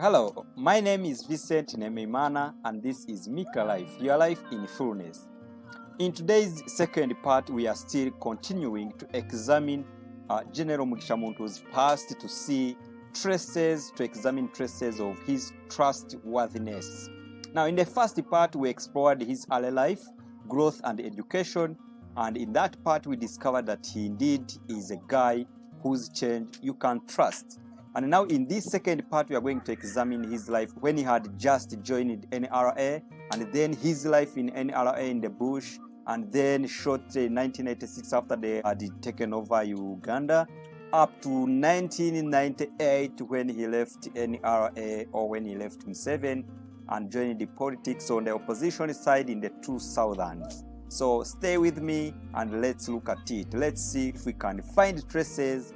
Hello, my name is Vincent Nemeyimana and this is Miklah Life, your life in fullness. In today's second part, we are still continuing to examine uh, General Mugisha past to see traces, to examine traces of his trustworthiness. Now, in the first part, we explored his early life, growth, and education. And in that part, we discovered that he indeed is a guy whose change you can trust. And now, in this second part, we are going to examine his life when he had just joined NRA, and then his life in NRA in the bush, and then shortly in 1986 after they had taken over Uganda, up to 1998 when he left NRA or when he left M7 and joined the politics on the opposition side in the two southerns. So stay with me and let's look at it. Let's see if we can find traces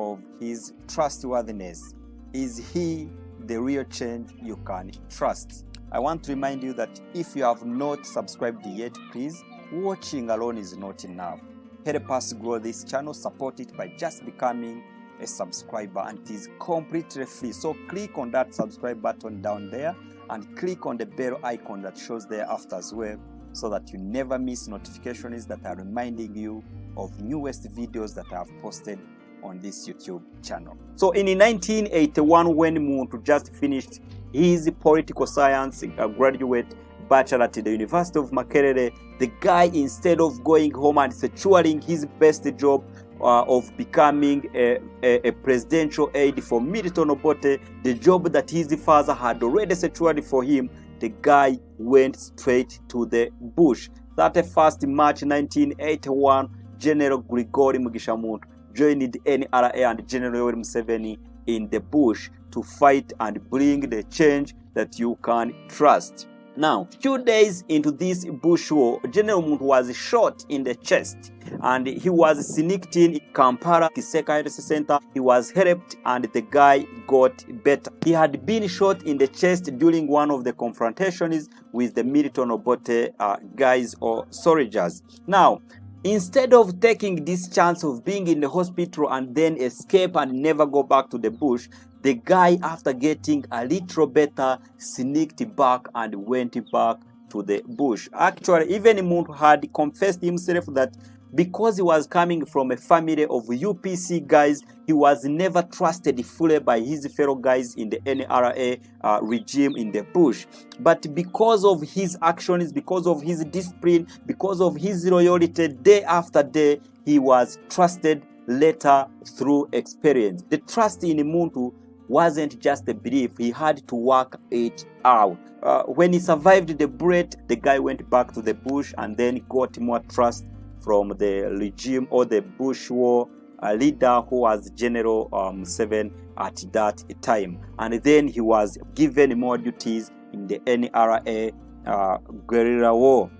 of his trustworthiness. Is he the real change you can trust? I want to remind you that if you have not subscribed yet, please, watching alone is not enough. Help us grow this channel, support it by just becoming a subscriber, and it is completely free. So click on that subscribe button down there and click on the bell icon that shows there after as well so that you never miss notifications that are reminding you of newest videos that I have posted on this YouTube channel. So in 1981, when Muntu just finished his political science graduate bachelor at the University of Makerere, the guy instead of going home and securing his best job uh, of becoming a, a, a, presidential aide for Milton Obote, the job that his father had already secured for him, the guy went straight to the bush. 31st March 1981, General Gregory Mugisha Muntu joined NRA and General Museveni in the bush to fight and bring the change that you can trust. Now, few days into this bush war, General Muntu was shot in the chest and he was sneaked in Kampala Kiseka Center. He was helped and the guy got better. He had been shot in the chest during one of the confrontations with the Milton Obote uh, guys or soldiers. Now, Instead of taking this chance of being in the hospital and then escape and never go back to the bush, the guy, after getting a little better, sneaked back and went back to the bush. Actually, even Muntu had confessed himself that because he was coming from a family of UPC guys, he was never trusted fully by his fellow guys in the NRA uh, regime in the bush. But because of his actions, because of his discipline, because of his loyalty, day after day, he was trusted later through experience. The trust in Muntu wasn't just a belief, he had to work it out. Uh, when he survived the bullet, the guy went back to the bush and then got more trust from the regime or the war uh, leader who was General um, Seven at that time. And then he was given more duties in the NRA uh, guerrilla war.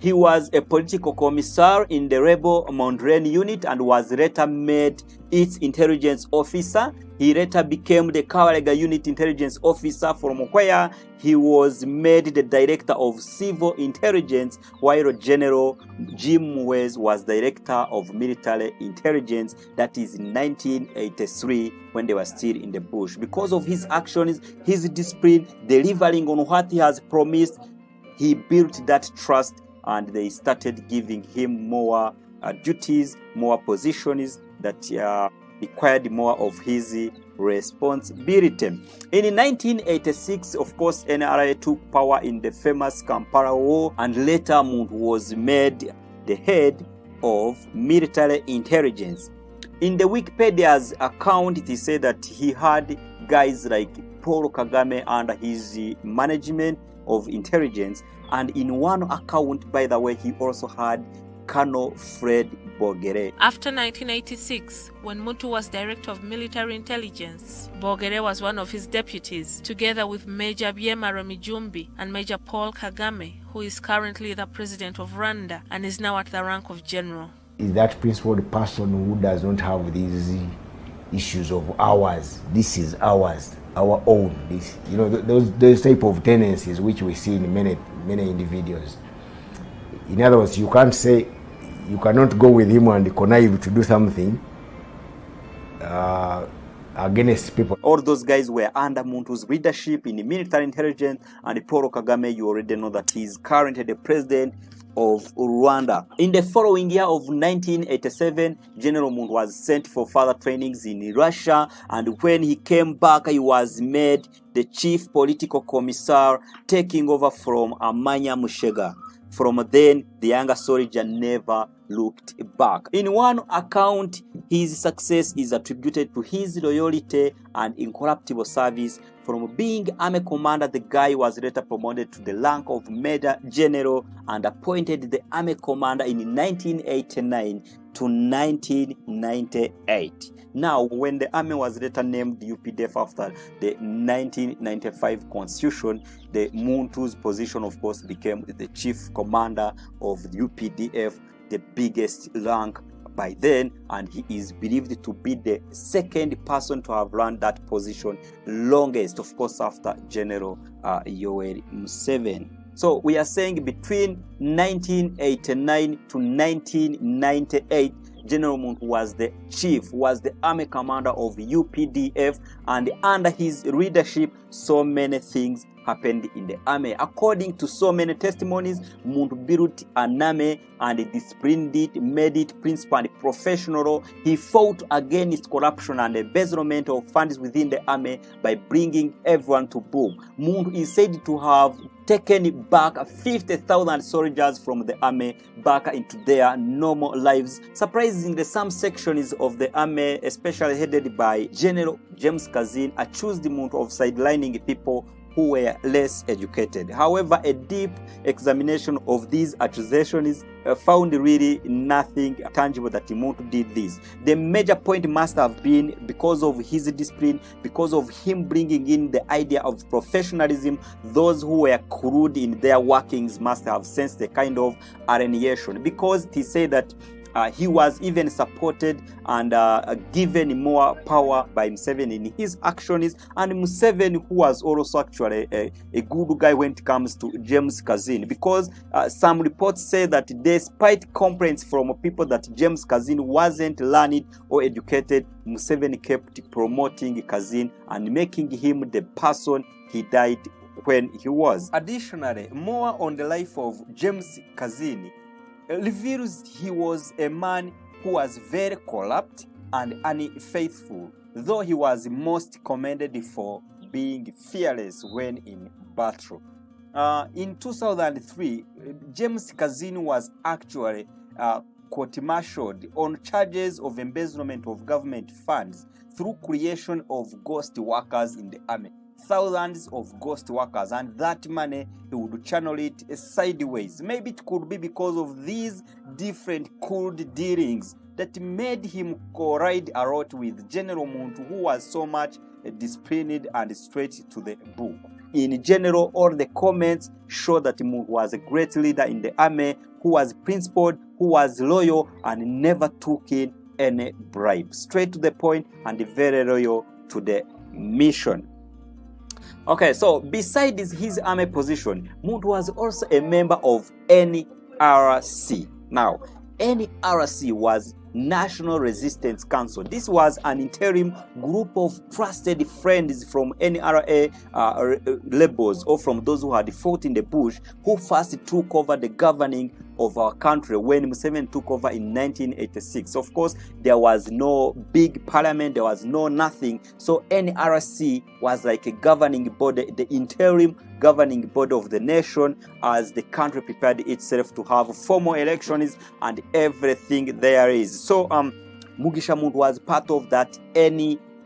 He was a political commissar in the rebel Mondlane unit and was later made its intelligence officer. He later became the Kabalega unit intelligence officer from where he was made the director of civil intelligence while General Jim Muhwezi was director of military intelligence that is in 1983 when they were still in the bush. Because of his actions, his discipline, delivering on what he has promised, he built that trust and they started giving him more uh, duties, more positions that uh, required more of his responsibility. In 1986, of course, NRA took power in the famous Kampala War, and later Muntu was made the head of military intelligence. In the Wikipedia's account, it is said that he had guys like Paul Kagame under his management of intelligence, and in one account, by the way, he also had Colonel Fred Bogere. After 1986, when Muntu was Director of Military Intelligence, Bogere was one of his deputies, together with Major Byema Remijumbi and Major Paul Kagame, who is currently the President of Rwanda and is now at the rank of General. Is that principled person who does not have these issues of ours? This is ours, our own. This, you know, those those type of tendencies which we see in many many individuals. In other words, you can't say you cannot go with him and connive to do something uh, against people. All those guys were under Muntu leadership in the military intelligence, and Paul Kagame, you already know that he is currently the president of Rwanda. In the following year of 1987, General Muntu was sent for further trainings in Russia, and when he came back, he was made the chief political commissar, taking over from Amanya Mushega. From then, the younger soldier never looked back. In one account, his success is attributed to his loyalty and incorruptible service. From being army commander, the guy was later promoted to the rank of major general and appointed the army commander in 1989 to 1998. Now, when the army was later named UPDF after the 1995 constitution, the Muntu's position, of course, became the chief commander of the UPDF, the biggest rank by then, and he is believed to be the second person to have run that position longest, of course, after General uh, Yoweri Museveni. So we are saying between 1989 to 1998, General Muntu was the chief, was the army commander of UPDF, and under his leadership, so many things happened in the army. According to so many testimonies, Muntu built an army and disciplined it, made it principal and professional. He fought against corruption and embezzlement of funds within the army by bringing everyone to book. Muntu is said to have taken back 50,000 soldiers from the army back into their normal lives. Surprisingly, some sections of the army, especially headed by General James Kazini, accused Muntu of sidelining people who were less educated. However, a deep examination of these accusations uh, found really nothing tangible that Muntu did this. The major point must have been because of his discipline, because of him bringing in the idea of professionalism. Those who were crude in their workings must have sensed a kind of alienation because he said that uh, he was even supported and uh, given more power by Museveni in his actions. And Museveni, who was also actually a, a good guy when it comes to James Kazini, because uh, some reports say that despite complaints from people that James Kazini wasn't learned or educated, Museveni kept promoting Kazini and making him the person he died when he was. Additionally, more on the life of James Kazini reveals he was a man who was very corrupt and unfaithful, though he was most commended for being fearless when in battle. Uh, in 2003, James Kazini was actually uh, court-martialed on charges of embezzlement of government funds through creation of ghost workers in the army thousands of ghost workers and that money he would channel it sideways. Maybe it could be because of these different cold dealings that made him collide a lot with general muntu who was so much disciplined and straight to the book. In general all the comments show that muntu was a great leader in the army who was principled who was loyal and never took in any bribe straight to the point and very loyal to the mission Okay, so besides his army position, Muntu was also a member of NRC. Now, NRC was National Resistance Council. This was an interim group of trusted friends from NRA uh, labels or from those who had fought in the bush who first took over the governing of our country when Museveni took over in 1986. Of course, there was no big parliament, there was no nothing. So NRC was like a governing body, the interim governing body of the nation as the country prepared itself to have formal elections and everything there is. So um Mugisha Muntu was part of that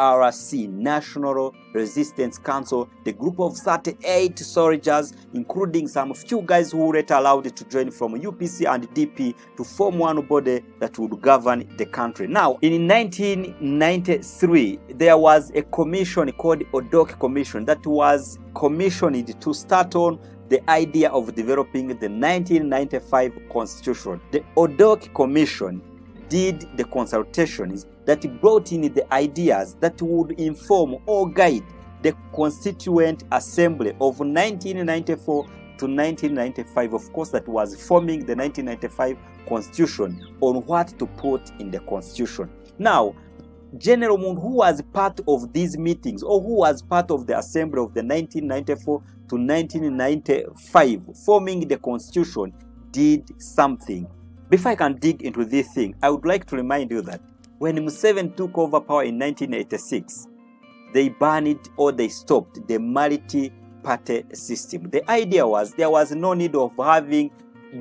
NRC, National Resistance Council, the group of 38 soldiers, including some few guys who later allowed to join from UPC and DP to form one body that would govern the country. Now, in 1993, there was a commission called Odoki Commission that was commissioned to start on the idea of developing the 1995 constitution. The Odoki Commission did the consultations that brought in the ideas that would inform or guide the Constituent Assembly of 1994 to 1995, of course, that was forming the 1995 Constitution on what to put in the Constitution. Now, General Muntu, who was part of these meetings or who was part of the assembly of the 1994 to 1995, forming the constitution, did something. Before I can dig into this thing, I would like to remind you that when Museveni took over power in 1986, they banned or they stopped the multi party system. The idea was there was no need of having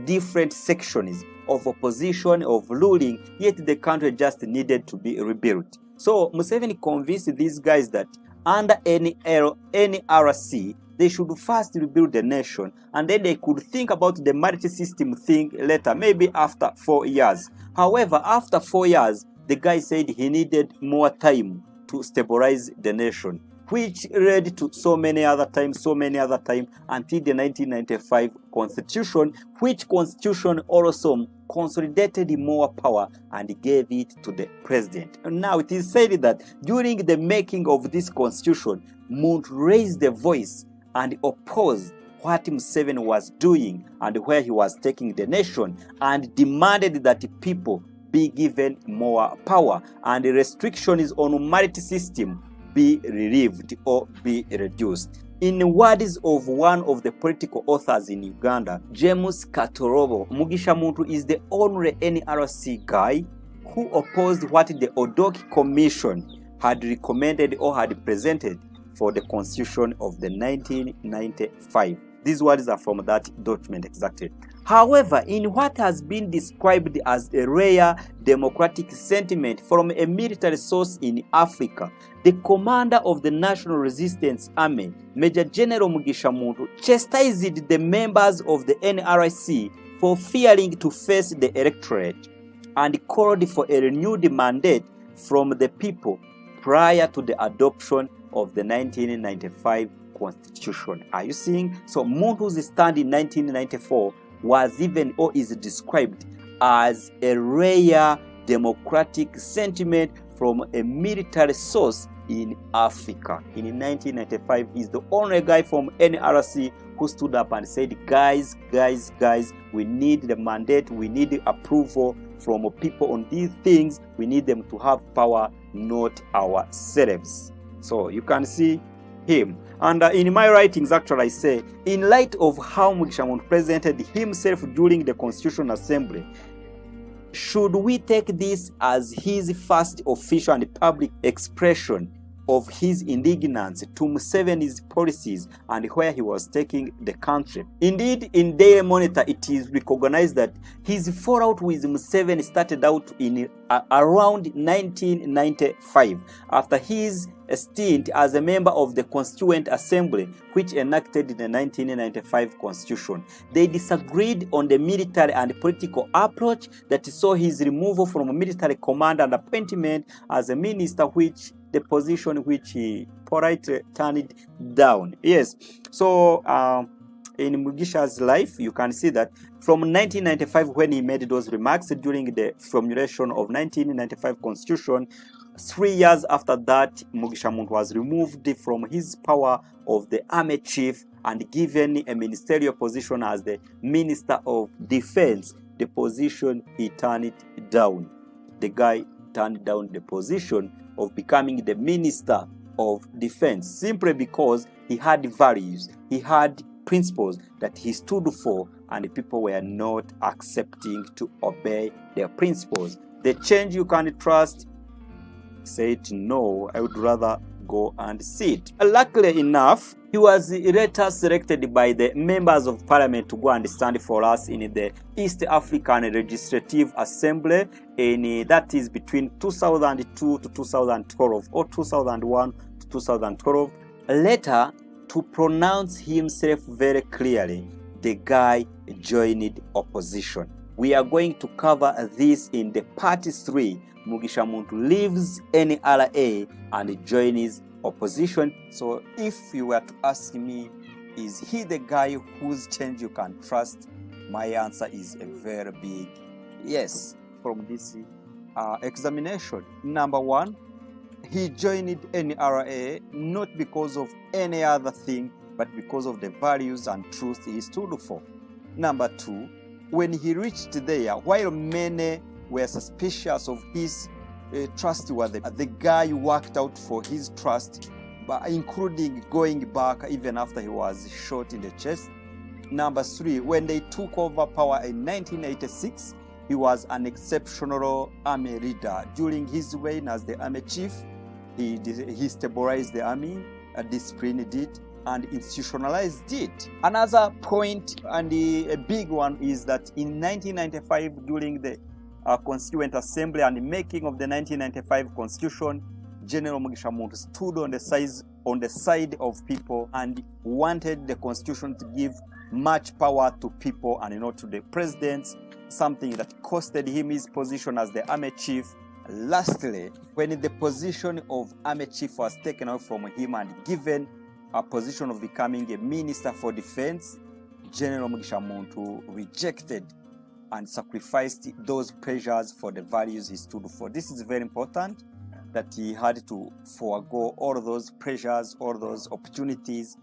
different sections of opposition, of ruling, yet the country just needed to be rebuilt. So Museveni convinced these guys that under any NRC, they should first rebuild the nation and then they could think about the marriage system thing later, maybe after four years. However, after four years, the guy said he needed more time to stabilize the nation which led to so many other times, so many other times until the 1995 constitution, which constitution also consolidated more power and gave it to the president. Now it is said that during the making of this constitution, Muntu raised the voice and opposed what Museveni was doing and where he was taking the nation and demanded that people be given more power and the restrictions on multi system be relieved or be reduced. In words of one of the political authors in Uganda, James Katorobo, Mugisha Muntu is the only NRC guy who opposed what the Odoki Commission had recommended or had presented for the constitution of the 1995. These words are from that document exactly. However, in what has been described as a rare democratic sentiment from a military source in Africa, the commander of the National Resistance Army, Major General Mugisha Muntu, chastised the members of the NRC for fearing to face the electorate and called for a renewed mandate from the people prior to the adoption of the 1995 constitution. Are you seeing? So Muntu's stand in 1994 was even or is described as a rare democratic sentiment from a military source in Africa. In 1995, he's the only guy from NRC who stood up and said, Guys, guys, guys, we need the mandate, we need the approval from people on these things. We need them to have power, not ourselves. So you can see him. And uh, in my writings, actually, I say, in light of how Mugisha Muntu presented himself during the Constitutional Assembly, should we take this as his first official and public expression of his indignance to Museveni's policies and where he was taking the country. Indeed, in Daily Monitor, it is recognized that his fallout with Museveni started out in uh, around 1995 after his stint as a member of the Constituent Assembly, which enacted the 1995 Constitution. They disagreed on the military and political approach that saw his removal from military command and appointment as a minister, which the position which he politely turned down. Yes, so um, in Mugisha's life, you can see that from 1995, when he made those remarks during the formulation of 1995 Constitution, three years after that, Mugisha Muntu was removed from his power of the army chief and given a ministerial position as the Minister of Defense. The position he turned down. The guy turned down the position of becoming the Minister of Defense simply because he had values, he had principles that he stood for, and the people were not accepting to obey their principles. The change you can trust said no, I would rather go and sit. Luckily enough, he was later selected by the members of parliament to go and stand for us in the East African Legislative Assembly, and that is between 2002 to 2012 or 2001 to 2012. Later, to pronounce himself very clearly, the guy joined opposition. We are going to cover this in the part 3 Mugisha Muntu leaves NRA and joins opposition. So if you were to ask me, is he the guy whose change you can trust? My answer is a very big yes from this uh, examination. Number one, he joined NRA not because of any other thing, but because of the values and truth he stood for. Number two, when he reached there, while many were suspicious of his uh, trustworthy. The guy worked out for his trust, including going back even after he was shot in the chest. Number three, when they took over power in 1986, he was an exceptional army leader. During his reign as the army chief, he, he stabilized the army, disciplined it, and institutionalized it. Another point and a big one is that in 1995, during the uh, Constituent Assembly and the making of the 1995 Constitution, General Mugisha Muntu stood on the size on the side of people and wanted the Constitution to give much power to people and not to the presidents, something that costed him his position as the army chief. Lastly, when the position of army chief was taken away from him and given a position of becoming a minister for defense, General Mugisha Muntu rejected and sacrificed those pressures for the values he stood for. This is very important that he had to forego all those pressures, all those opportunities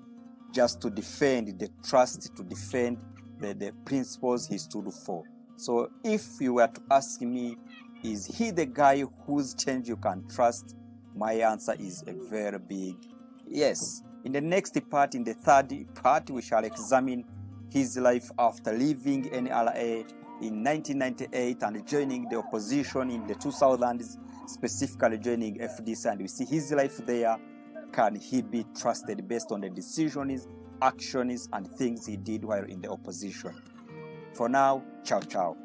just to defend the trust, to defend the, the principles he stood for. So if you were to ask me, is he the guy whose change you can trust? My answer is a very big yes. In the next part, in the third part, we shall examine his life after leaving NRA in 1998 and joining the opposition in the 2000s, specifically joining FDC, and we see his life there. Can he be trusted based on the decisions, actions, and things he did while in the opposition? For now, ciao ciao.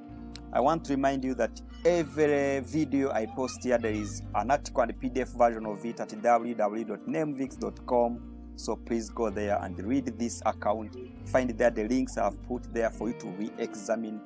I want to remind you that every video I post here, there is an article and PDF version of it at www.nemvicx.com. So please go there and read this account. Find there the links I have put there for you to re-examine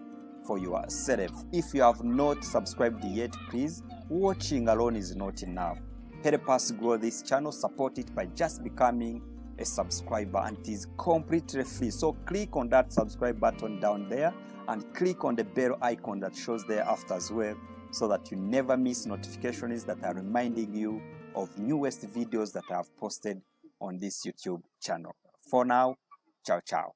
for yourself. If you have not subscribed yet, please, watching alone is not enough. Help us grow this channel, support it by just becoming a subscriber and it is completely free. So click on that subscribe button down there and click on the bell icon that shows there after as well so that you never miss notifications that are reminding you of newest videos that I have posted on this YouTube channel. For now, ciao ciao.